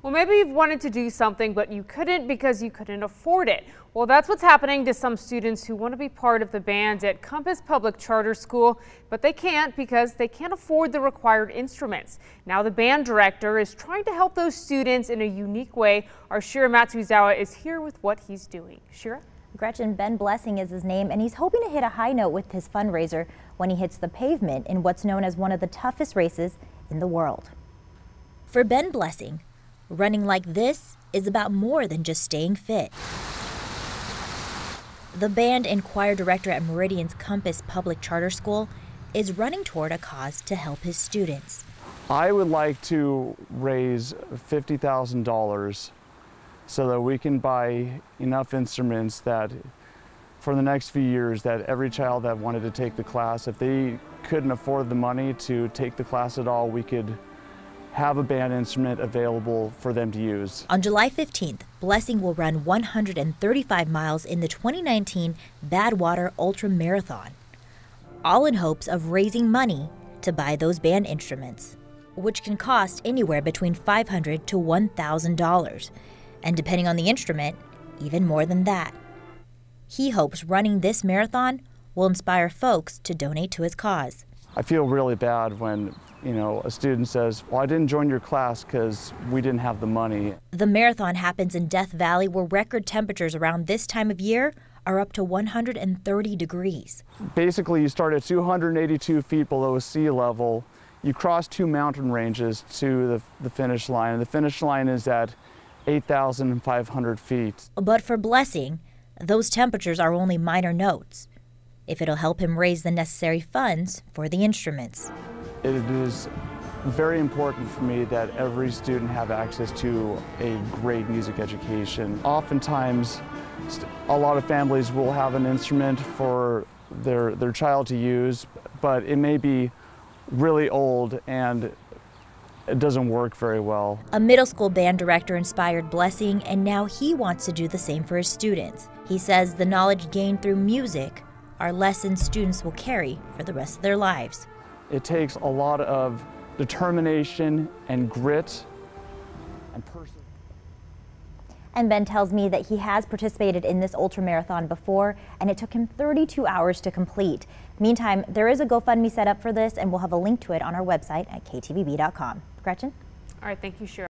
Well, maybe you've wanted to do something, but you couldn't because you couldn't afford it. Well, that's what's happening to some students who want to be part of the band at Compass Public Charter School, but they can't because they can't afford the required instruments. Now, the band director is trying to help those students in a unique way. Our Shirah Matsuzawa is here with what he's doing. Shira? Gretchen Ben Blessing is his name, and he's hoping to hit a high note with his fundraiser when he hits the pavement in what's known as one of the toughest races in the world. For Ben Blessing, Running like this is about more than just staying fit. The band and choir director at Meridian's Compass Public Charter School is running toward a cause to help his students. I would like to raise $50,000 so that we can buy enough instruments that for the next few years that every child that wanted to take the class, if they couldn't afford the money to take the class at all, we could have a band instrument available for them to use. On July 15th, Blessing will run 135 miles in the 2019 Badwater Ultra Marathon, all in hopes of raising money to buy those band instruments, which can cost anywhere between 500 to $1,000, and depending on the instrument, even more than that. He hopes running this marathon will inspire folks to donate to his cause. I feel really bad when you know, a student says, well, I didn't join your class because we didn't have the money. The marathon happens in Death Valley where record temperatures around this time of year are up to 130 degrees. Basically, you start at 282 feet below sea level. You cross two mountain ranges to the, the finish line, and the finish line is at 8,500 feet. But for Blessing, those temperatures are only minor notes if it'll help him raise the necessary funds for the instruments. It is very important for me that every student have access to a great music education. Oftentimes, a lot of families will have an instrument for their, their child to use, but it may be really old and it doesn't work very well. A middle school band director inspired Blessing, and now he wants to do the same for his students. He says the knowledge gained through music are lessons students will carry for the rest of their lives. It takes a lot of determination and grit and perseverance. And Ben tells me that he has participated in this ultra marathon before, and it took him 32 hours to complete. Meantime, there is a GoFundMe set up for this, and we'll have a link to it on our website at ktvb.com. Gretchen? All right, thank you, Cheryl.